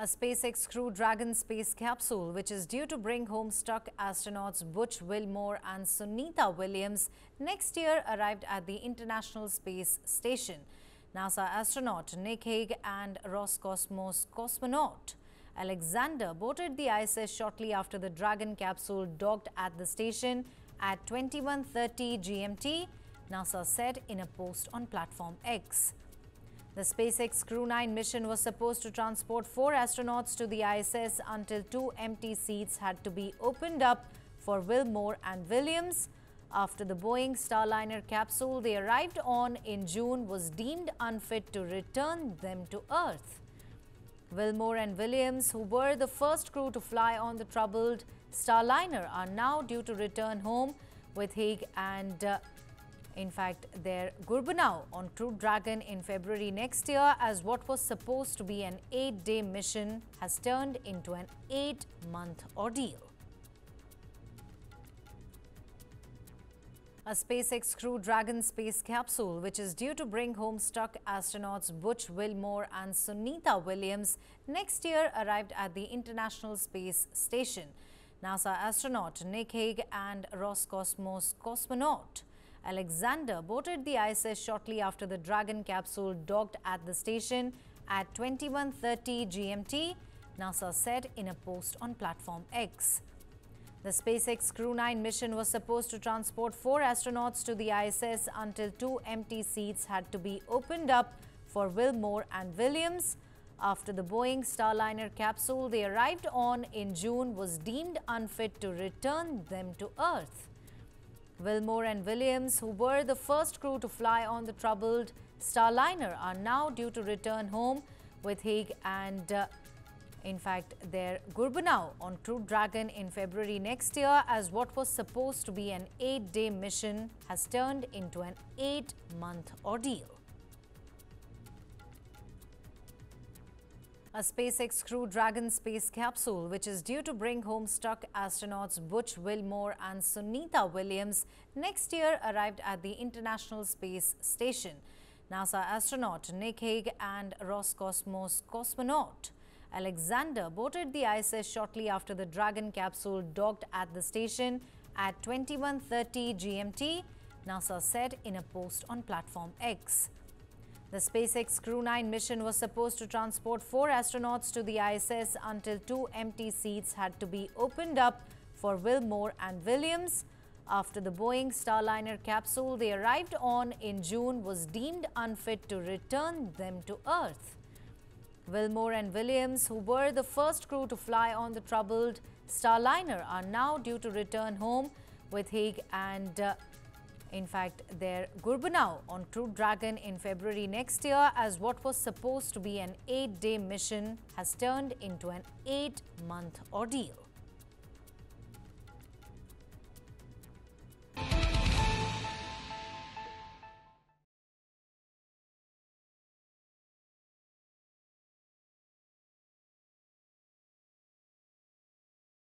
A SpaceX Crew Dragon space capsule, which is due to bring home stuck astronauts Butch Wilmore and Sunita Williams next year, arrived at the International Space Station. NASA astronaut Nick Hague and Roscosmos cosmonaut Alexander boarded the ISS shortly after the Dragon capsule docked at the station at 21.30 GMT, NASA said in a post on Platform X. The SpaceX Crew 9 mission was supposed to transport four astronauts to the ISS until two empty seats had to be opened up for Wilmore and Williams. After the Boeing Starliner capsule they arrived on in June was deemed unfit to return them to Earth. Wilmore and Williams, who were the first crew to fly on the troubled Starliner, are now due to return home with Hague and uh, in fact, their Gorbunov on Crew Dragon in February next year as what was supposed to be an eight-day mission has turned into an eight-month ordeal. A SpaceX Crew Dragon space capsule, which is due to bring home stuck astronauts Butch Wilmore and Sunita Williams next year, arrived at the International Space Station. NASA astronaut Nick Hague and Roscosmos cosmonaut Alexander boarded the ISS shortly after the Dragon capsule docked at the station at 21.30 GMT, NASA said in a post on Platform X. The SpaceX Crew 9 mission was supposed to transport four astronauts to the ISS until two empty seats had to be opened up for Wilmore and Williams. After the Boeing Starliner capsule they arrived on in June was deemed unfit to return them to Earth. Wilmore and Williams, who were the first crew to fly on the troubled Starliner, are now due to return home with Hague and uh, in fact, their Gorbunov on Crew Dragon in February next year as what was supposed to be an eight-day mission has turned into an eight-month ordeal. A SpaceX Crew Dragon space capsule, which is due to bring home stuck astronauts Butch Wilmore and Sunita Williams next year, arrived at the International Space Station. NASA astronaut Nick Hague and Roscosmos cosmonaut Alexander boarded the ISS shortly after the Dragon capsule docked at the station at 21.30 GMT, NASA said in a post on Platform X. The SpaceX Crew 9 mission was supposed to transport four astronauts to the ISS until two empty seats had to be opened up for Wilmore and Williams. After the Boeing Starliner capsule they arrived on in June was deemed unfit to return them to Earth. Wilmore and Williams, who were the first crew to fly on the troubled Starliner, are now due to return home with Hague and uh, in fact, their Gorbunov on Crew Dragon in February next year as what was supposed to be an eight-day mission has turned into an eight-month ordeal.